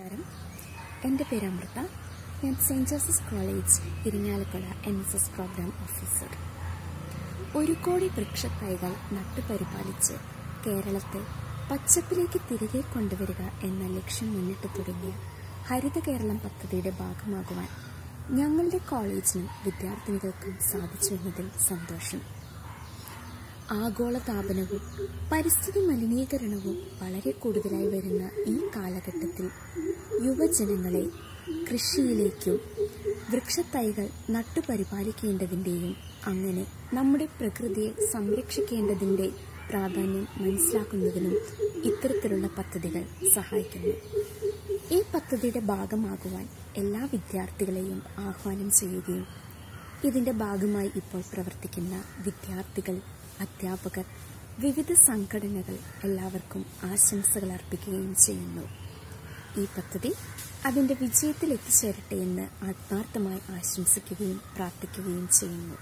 നമസ്കാരം. എന്റെ പേര് അമൃത. ഞാൻ saint Joseph's college Irinjalakuda N S S programme officer. ഒരു കോടി വൃക്ഷത്തൈകൾ നട്ടുപരിപാലിച്ച് കേരളത്തെ പച്ചപ്പിലേക്ക് തിരികെ കൊണ്ടുവരിക എന്ന ലക്ഷ്യം മുന്നിട്ട് തുടങ്ങിയ ഹരിത കേരളം പദ്ധതിയുടെ ഭാഗമാകുവാൻ ഞങ്ങളുടെ കോളേജിനും വിദ്യാർത്ഥിനികൾക്കും സാധിച്ചു എന്നതിൽ സന്തോഷം. ആഗോളതാപനവും പരിസ്ഥിതി മലിനീകരണവും വളരെ കൂടുതലായി വരുന്ന ഈ കാലഘട്ടത്തിൽ യുവജനങ്ങളെ കൃഷിയിലേക്കും വൃക്ഷത്തൈകൾ നട്ടുപരിപാലിക്കേണ്ടതിന്റെയും അങ്ങനെ നമ്മുടെ പ്രകൃതിയെ സംരക്ഷിക്കേണ്ടതിന്റെ പ്രാധാന്യം മനസ്സിലാക്കുന്നതിനും ഇത്തരത്തിലുള്ള പദ്ധതികൾ സഹായിക്കുന്നു. ഈ പദ്ധതിയുടെ ഭാഗമാകുവാൻ എല്ലാ വിദ്യാർത്ഥികളെയും ആഹ്വാനം ചെയ്യുകയും ഇതിന്റെ ഭാഗമായി ഇപ്പോൾ പ്രവർത്തിക്കുന്ന വിദ്യാർത്ഥികൾ അധ്യാപകർ വിവിധ സംഘടനകൾ എല്ലാവർക്കും ആശംസകൾ അർപ്പിക്കുകയും ചെയ്യുന്നു. ഈ പദ്ധതി അതിന്റെ വിജയത്തിൽ എത്തിച്ചേരട്ടെ എന്ന് ആത്മാർത്ഥമായി ആശംസിക്കുകയും പ്രാർത്ഥിക്കുകയും ചെയ്യുന്നു.